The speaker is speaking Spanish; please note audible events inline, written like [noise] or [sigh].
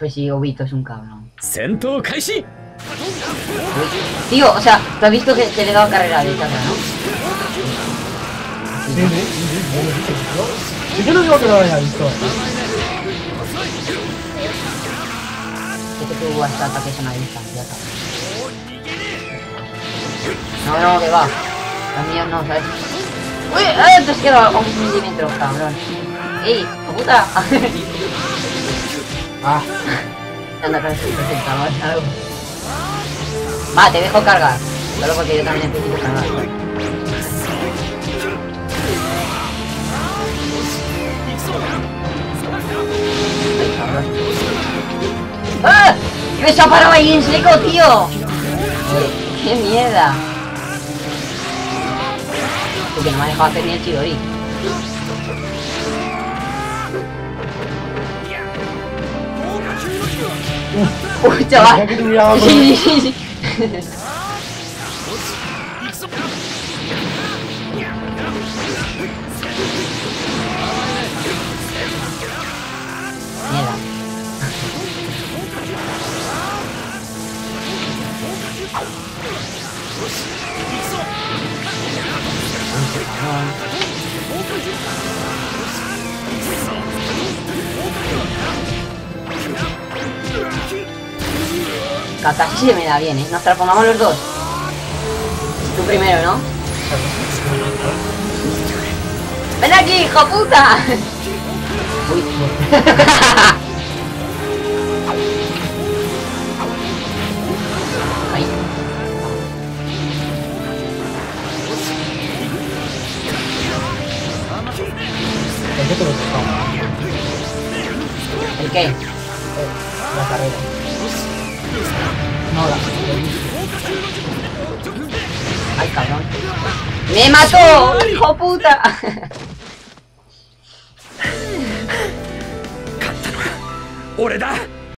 Pues sí, Obito es un cabrón. ¡Sento Kaishi! Tío, o sea, tú has visto que, que le he dado carrera de carrera, ¿no? Sí, sí, sí, Yo no digo que no lo haya visto. Es que tuvo hasta ataques a una distancia, No, no, que va. También no, ¿sabes? ¡Uy! Eh, ¡Ah! Te has quedado a un milímetro, cabrón. ¡Ey! ¡Puta! [laughs] Ah, Anda, que estoy presentado, algo. Va, te dejo cargar. Solo porque yo también necesito cargar. ¡Ah! ¡Me se ha parado ahí en seco, tío! ¡Qué mierda! Porque no me ha dejado hacer ni el chidori. Por, sei lá. Kakashi se me da bien, ¿eh? Nos transformamos los dos. Tú primero, ¿no? ¡Ven aquí, hijo puta! Uy. [laughs] ¿El qué? La carrera. No la Ay, cabrón. ¡Me mató! ¡Hijo puta! ¡Oreda!